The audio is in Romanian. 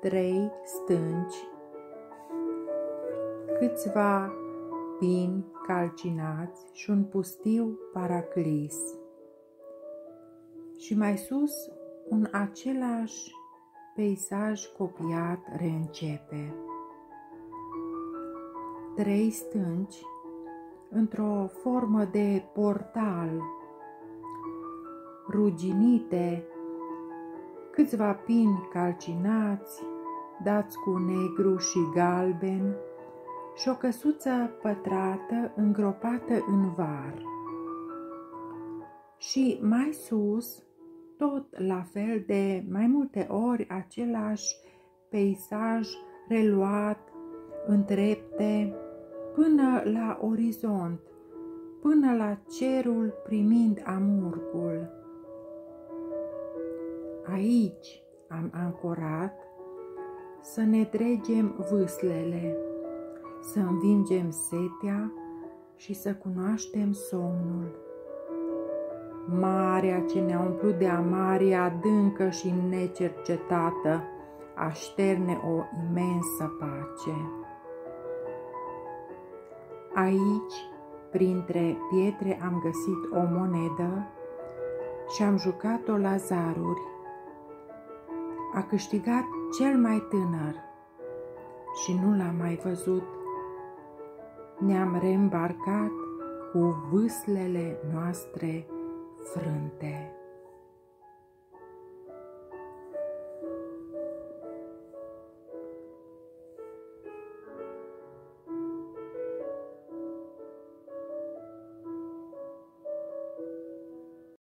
trei stânci, câțiva pini calcinați și un pustiu paraclis. Și mai sus un același peisaj copiat reîncepe. Trei stânci într-o formă de portal, ruginite, câțiva pini calcinați, dați cu negru și galben, și o căsuță pătrată îngropată în var. Și mai sus, tot la fel de mai multe ori același peisaj reluat în trepte până la orizont, până la cerul primind amurgul. Aici am ancorat să ne dregem vâslele, să învingem setea și să cunoaștem somnul. Marea ce ne-a umplut de amare adâncă și necercetată, așterne o imensă pace. Aici, printre pietre, am găsit o monedă și am jucat-o la zaruri. A câștigat cel mai tânăr și nu l-am mai văzut. Ne-am reîmbarcat cu vâslele noastre frânte.